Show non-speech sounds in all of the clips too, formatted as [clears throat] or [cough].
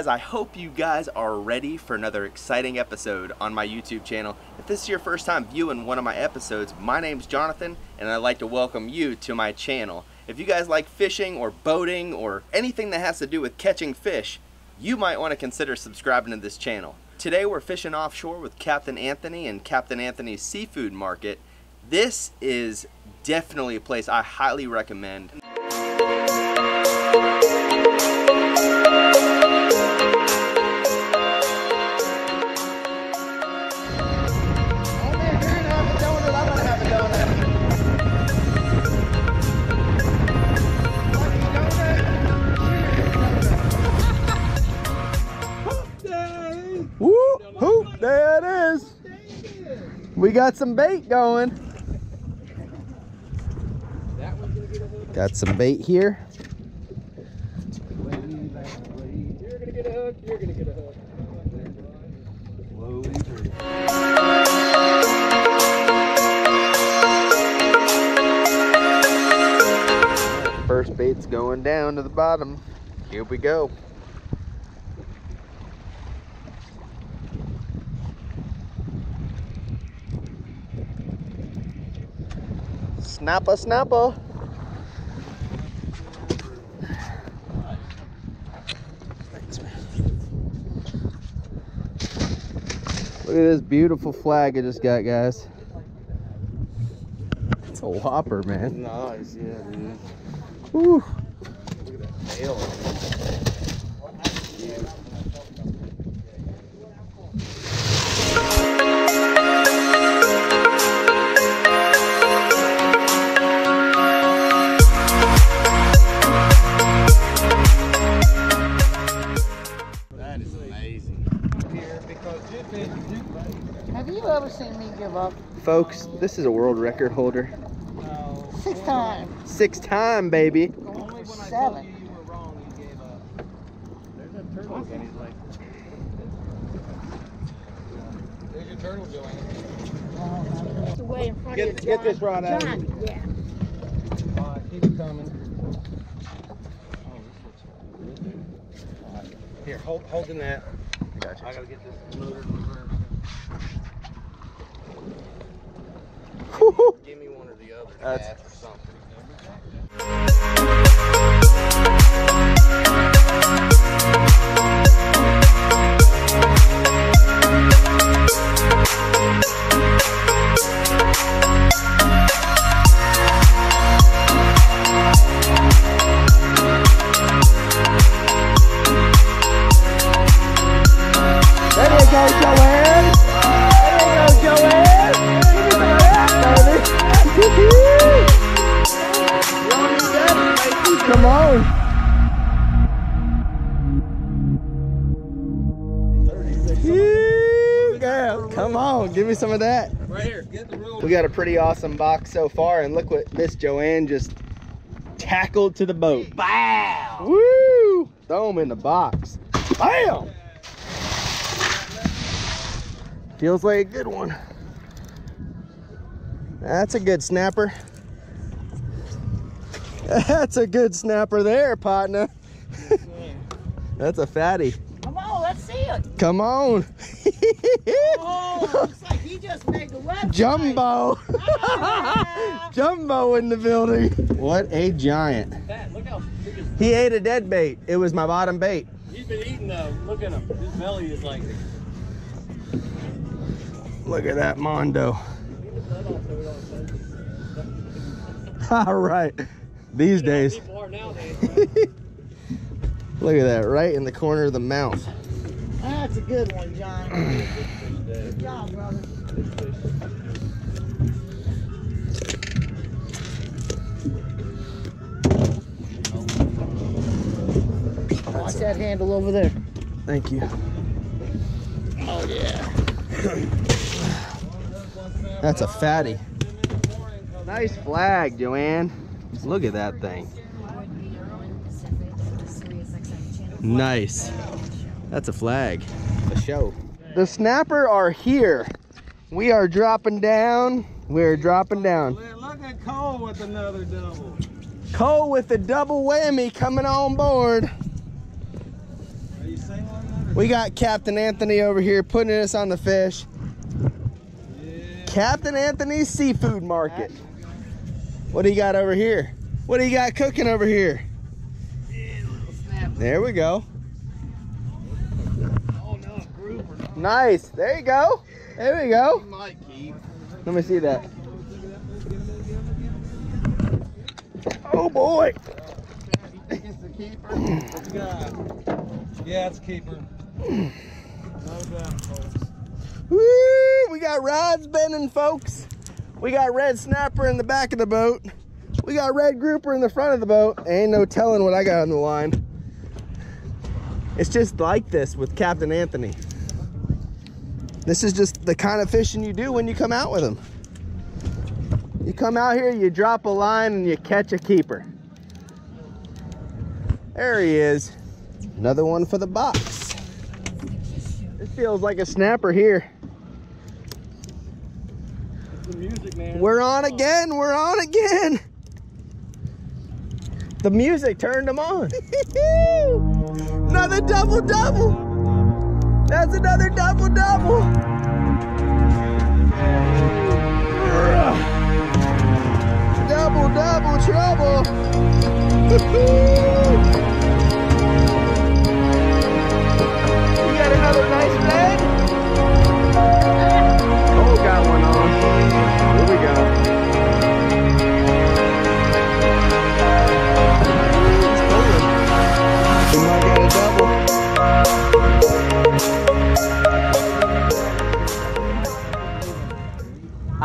guys, I hope you guys are ready for another exciting episode on my YouTube channel. If this is your first time viewing one of my episodes, my name's Jonathan and I'd like to welcome you to my channel. If you guys like fishing or boating or anything that has to do with catching fish, you might want to consider subscribing to this channel. Today we're fishing offshore with Captain Anthony and Captain Anthony's Seafood Market. This is definitely a place I highly recommend. We got some bait going. Got some bait here. You're gonna get a hook. You're gonna get a hook. First bait's going down to the bottom. Here we go. Snapper, snapper. Thanks, man. Look at this beautiful flag I just got, guys. It's a whopper, man. Nice, yeah, dude. Woo. Look at that tail. Folks, this is a world record holder. Six times. Six time, baby. Seven. you you were wrong, you gave up. There's a turtle and he's like. There's your turtle, Joanne. It's way in front Get- of get this rod out of John, yeah. All right, keep it coming. Here, hold, hold the net. I got you. I gotta get this loaded in reverse. Give me one or the other, That's- or [laughs] something. Come on. Yee, girl, Come on, give me some of that. Right here, get the rule. We got a pretty awesome box so far, and look what Miss Joanne just tackled to the boat. Wow. Woo! Throw them in the box. Bam! Feels like a good one. That's a good snapper. [laughs] That's a good snapper there, partner. [laughs] That's a fatty. Come on, let's see it. Come on. Oh, [laughs] looks like he just made the website. Jumbo. Ah. Jumbo in the building. What a giant. Pat, look how big his, He ate a dead bait. It was my bottom bait. he's been eating though. Look at him. His belly is like. Look at that Mondo. All right. These days. People are nowadays. [laughs] Look at that, right in the corner of the mouth. That's a good one, John. [clears throat] Good job, brother. Watch that handle over there. Thank you. Oh, yeah. That's a fatty. Nice flag, Joanne. Look at that thing. Nice. That's a flag. A show. The snapper are here. We are dropping down. We're dropping down. Look at Cole with another double. Cole with the double whammy coming on board. Are you single We got Captain Anthony over here putting us on the fish. Captain Anthony's Seafood Market. What do you got over here? What do you got cooking over here? There we go. Oh. Nice. There you go. There we go. Let me see that. Oh boy. It's the keeper. What you got? Yeah, it's a keeper. No doubt, folks. Woo! We got rods bending, folks. We got red snapper in the back of the boat. We got red grouper in the front of the boat. Ain't no telling what I got on the line. It's just like this with Captain Anthony. This is just the kind of fishing you do when you come out with him. You come out here, you drop a line, and you catch a keeper. There he is. Another one for the box. This feels like a snapper here. Music, man. We're on again. We're on again. The music turned them on. [laughs] another double double. That's another double double. Double double trouble. [laughs]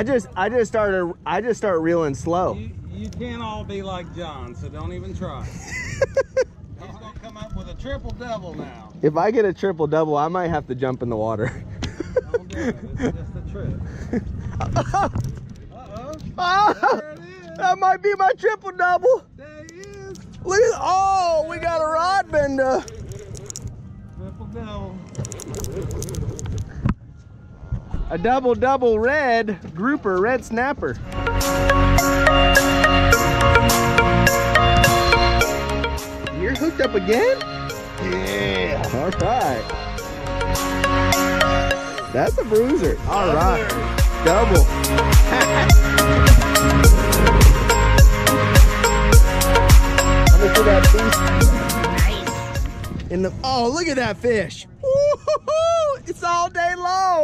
I just I just started I just start reeling slow. You, you can't all be like John, so don't even try. [laughs] He's gonna come up with a triple double now. If I get a triple double, I might have to jump in the water. Don't do it. It's just a trick. [laughs] Uh-oh. Ah, it is. that might be my triple double. There he is. Look at oh, we got a rod bender. A double double red grouper, red snapper. You're hooked up again? Yeah. All right. That's a bruiser. All right. Double. Let me see that beast. In the oh, look at that fish. Woo-hoo-hoo. It's all day long.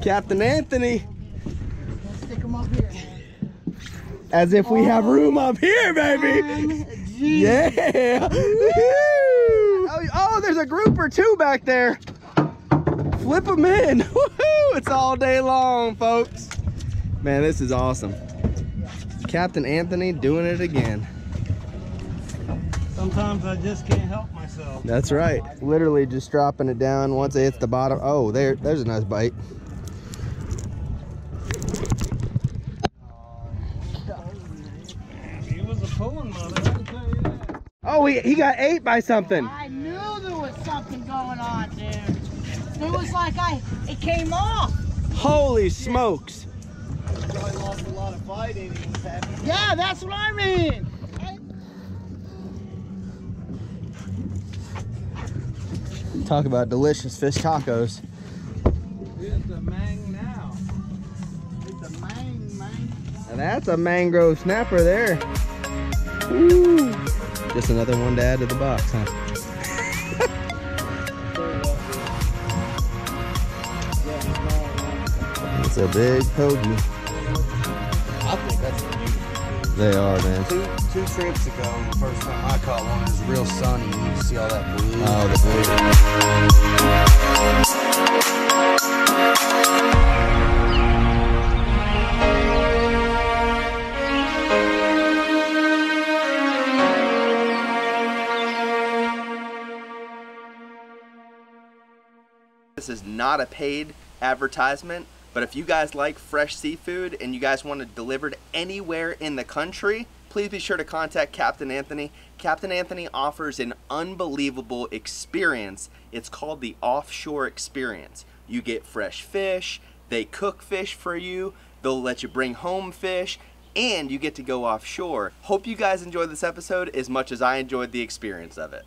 Captain Anthony. Stick them up here. As if we have room up here, baby. Oh, yeah. oh, oh, there's a group or two back there. Flip them in. [laughs] Woohoo! It's all day long, folks. Man, this is awesome. Captain Anthony doing it again. Sometimes I just can't help myself. That's right. Literally just dropping it down once it hits the bottom. Oh, there, there's a nice bite. He was a pulling mother, I can tell you that. Oh, he, got ate by something. I knew there was something going on, dude. It was like I, it came off. Holy smokes. Probably lost a lot of fighting. He was happy. Yeah, that's what I mean. Talk about delicious fish tacos. It's a mang now. It's a mang, mang. Now that's a mangrove snapper there. Woo. Just another one to add to the box, huh? [laughs] It's a big pokey. I think that's beautiful. They are, man. Two, two trips ago, the first time I caught one, it was real sunny and you see all that blue. Oh, the blue. This is not a paid advertisement, but if you guys like fresh seafood and you guys want it delivered anywhere in the country, please be sure to contact Captain Anthony. Captain Anthony offers an unbelievable experience. It's called the Offshore Experience. You get fresh fish, they cook fish for you, they'll let you bring home fish, and you get to go offshore. Hope you guys enjoyed this episode as much as I enjoyed the experience of it.